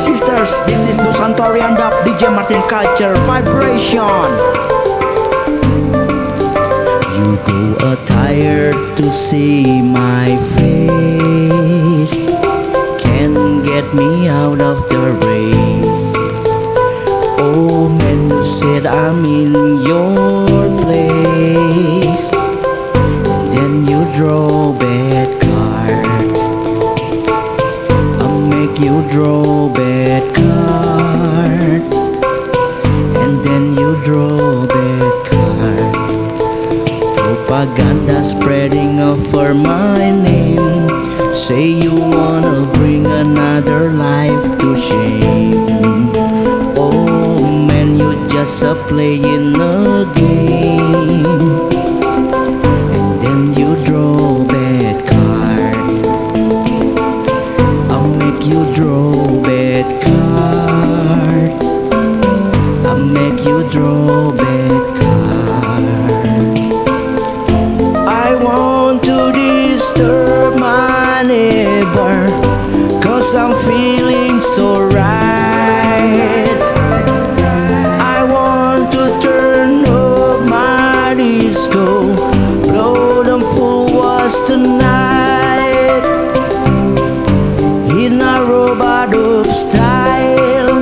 sisters, this is Nusantarian dub DJ Martin Culture Vibration. You go attired to see my face, can get me out of the race. Make you draw bad card, and then you draw bad card. Propaganda spreading over my name. Say you wanna bring another life to shame. Oh man, you just a playing a game. Disturb my neighbor Cause I'm feeling so right. I want to turn up my disco Blow them full was tonight In a rub-a-dub style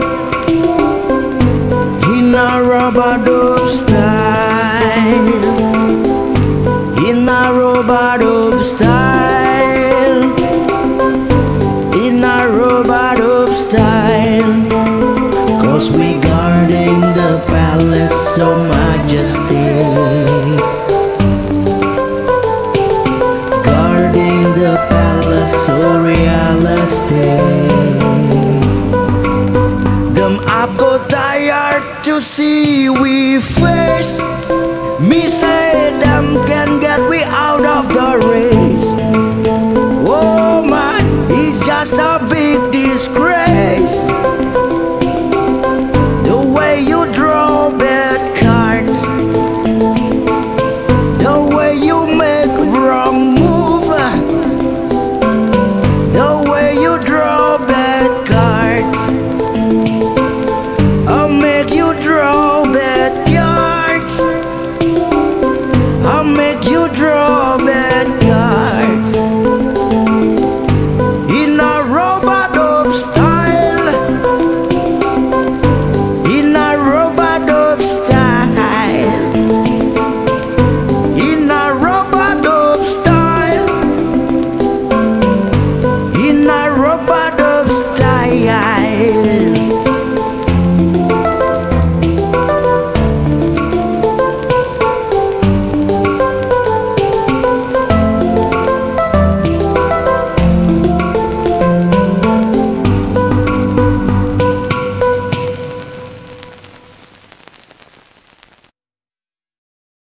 In a rub-a-dub style. In a robot style palace of majesty. Guarding the palace of reality. Them up go tired to see we face. Me say them can get we out of the race. Oh man, it's just a big disgrace